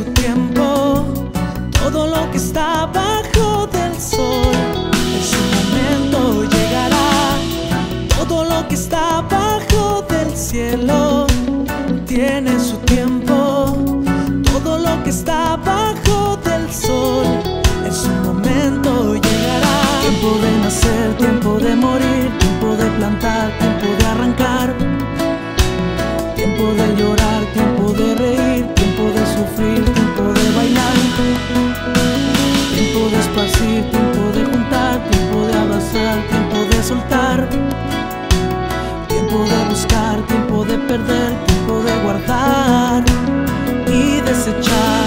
su tiempo todo lo que está bajo del sol. En su momento llegará todo lo que está bajo del cielo. Tiene su tiempo todo lo que está bajo del sol. En su momento llegará tiempo de nacer, tiempo de morir, tiempo de plantar, tiempo de Tiempo de buscar, tiempo de perder, tiempo de guardar y desechar.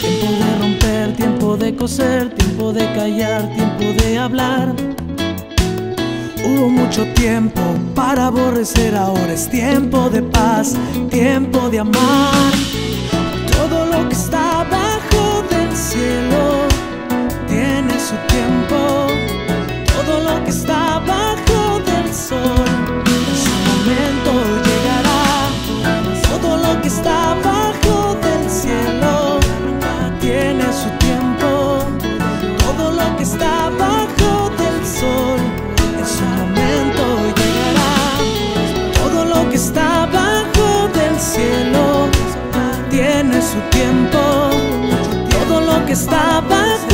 Tiempo de romper, tiempo de coser, tiempo de callar, tiempo de hablar. Hubo mucho tiempo para aborrecer, ahora es tiempo de paz, tiempo de amar. Todo lo que está bajo del cielo tiene su tiempo. Todo lo que está su tiempo. Todo lo que sol